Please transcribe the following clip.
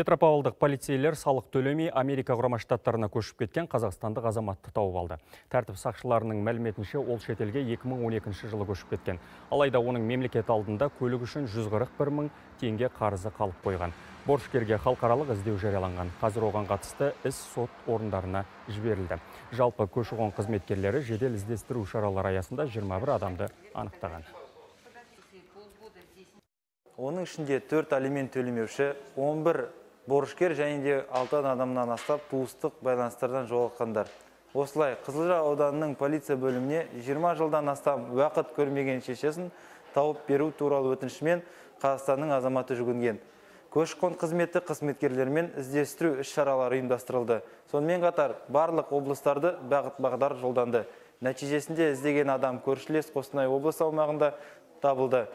Петропавлдық полицейлер салық төлемей Америка құрама штаттарына көшіп кеткен қазақстандық азаматты тауып алды. Тәртіп сақшыларының мәліметінше ол шетелге 2012 жылы көшіп кеткен. Алайда оның мемлекет алдында көлік үшін 141 мың теңге қарызы қалып қойған. Борышкерге халықаралық іздеу жарияланған. Қазір оған қатысты іс сот орындарына жіберілді. Жалпы көші-қон қызметкерлері жедел іздестіру шаралары аясында 21 адамды анықтаған. Оның ішінде 4 алимент төлемеуші, 11 борышкер және де 6 адамнан астап туыстық байланыстардан жоғалғандар. Осылай Қызылжа ауданының полиция бөліміне 20 жылдан астам уақыт көрмеген шешесін тауып беру туралы өтінішімен Қазақстанның азаматы жүгінген. Көші-қон қызметі қызметкерлермен іздестіру іс-шаралары ұйымдастырылды. Сонымен қатар барлық облыстарды бағыт-бағдар жолданды. Нәтижесінде іздеген адам көршілес Қостанай облыс аумағында табылды.